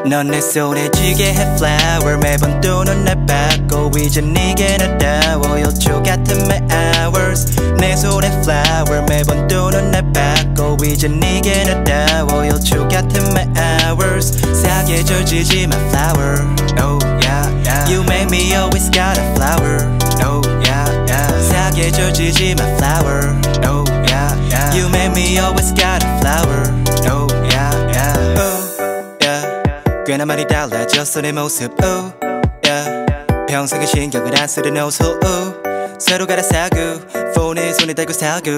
넌내 손에 쥐게 해 flower 매번 또 눈날 받고 이제 네게 나다워 요초 같은 my hours 내 손에 flower 매번 또 눈날 받고 이제 네게 나다워 요초 같은 my hours 사계절 지지 my flower oh yeah yeah You make me always got a flower oh yeah yeah 사계절 지지 my flower oh yeah yeah You make me always got 꽤나 많이 달라졌어 내 모습. oh yeah. 평생의 신경을 안 쓰는 옷을. oh 서로 갈아사고 폰에 손에 대고 살고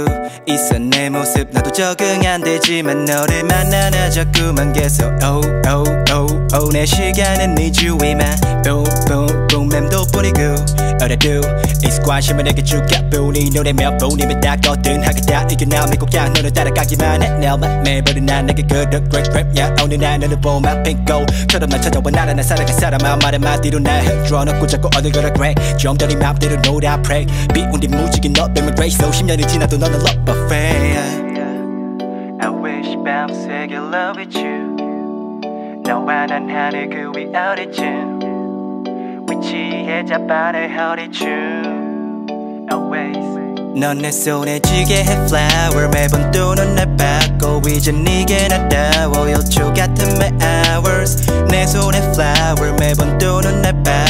있어 내 모습 나도 적응 안 되지만 너를 만나 나 자꾸만 계속. Oh oh oh oh 내 시간은 네 주위만. Boom boom boom All I do is 관심을 내게 줄까? 뿐이 노래 몇 번이면 다 거뜬하겠다 이게 나 믿고 그냥 너를 따라가기만 해. 내만 매번은 난 내게 그득 great rap yeah 어느 날 너를 보면 핑거처럼 날 찾아와 나를 날 살아갈 사람아 말 한마디로 날 흔들어 놓고 자꾸 어딜 걸어 great 좀더네 맘대로 놀아 pray 비운 뒤 무지개 너빼 면 grace so 10년이 지나도 너는 love buffet I wish 밤새 get love with you 너와 난 하늘 그 위 어디쯤 위치해 자빠를 허리춤 Always 넌 내 손에 쥐게 해 flower 매번 또 눈날 받고 이제 네게 나다워 요초 같은 my hours 내 손에 flower 매번 또 눈날 받고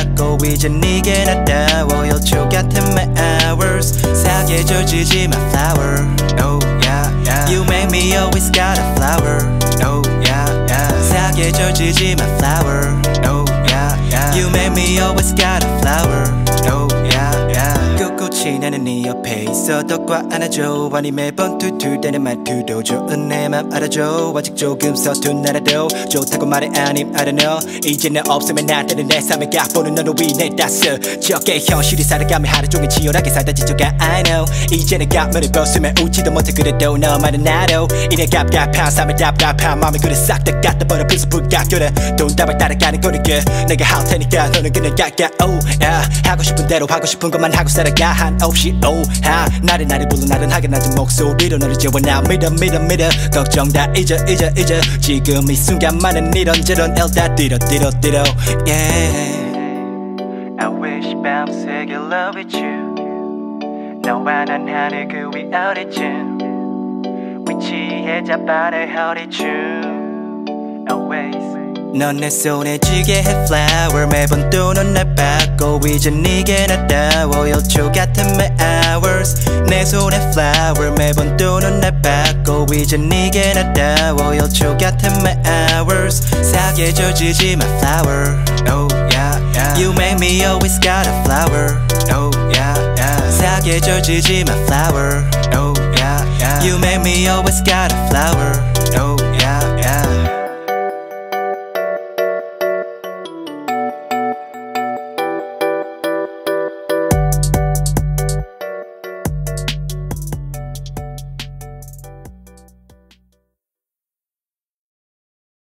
이제 네게 나다워 요초 같은 my hours 사계절 지지 my flower oh yeah yeah You make me always got a flower oh yeah yeah 사계절 지지 my flower oh yeah yeah You make me always got a flower oh yeah yeah 꿋꿋이 나는 네 옆에 있어도 꽉 안아줘 아니 매번 투투대는 말투도 좋은 내맘 알아줘. 아직 조금 서툰 나라도 좋다고 말해 아님 I don't know 이제 내 없으면 나다른 내 삶의 각본은 너로 위내 따스 지역의 현실이 살아가며 하루 종일 치열하게 살다 지쳐가 I know. 이제는 가면을 벗으면 웃지도 못해 그래도 너만은 나도 이내 갑갑한 삶의 답답한 마음이 그래 싹다 갖다 버려. 필수 불가결해 돈답을 따라가는 거니까 내가 할 테니까 너는 그냥 가까 oh yeah. 하고 싶은 대로 하고 싶은 것만 하고 살아가. 한없이 oh 하 나를 나를 불러 나른하게 낮은 목소리로 너를 재워나 믿어 믿어 믿어 걱정 다 잊어 잊어 잊어 지금 이 순간만은 이런저런 엘다 뛰어 뛰어 뛰어 yeah I wish 밤새 get love with you 너와 난 하늘 그 위 어디쯤 위치해 자빠를 허리춤 Always 넌 내 손에 쥐게 해 flower 매번 또 눈날 받고 이제 네게 나다워 요초 같은 my hours 내 손에 flower 매번 또 눈날 받고 이제 네게 나다워 요초 같은 my hours 사계절 지지 my flower oh yeah yeah You make me always got a flower oh yeah yeah 사계절 지지 my flower oh yeah yeah You make me always got a flower oh